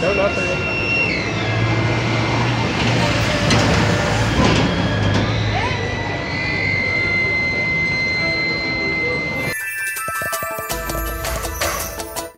Então, Até o nosso aí.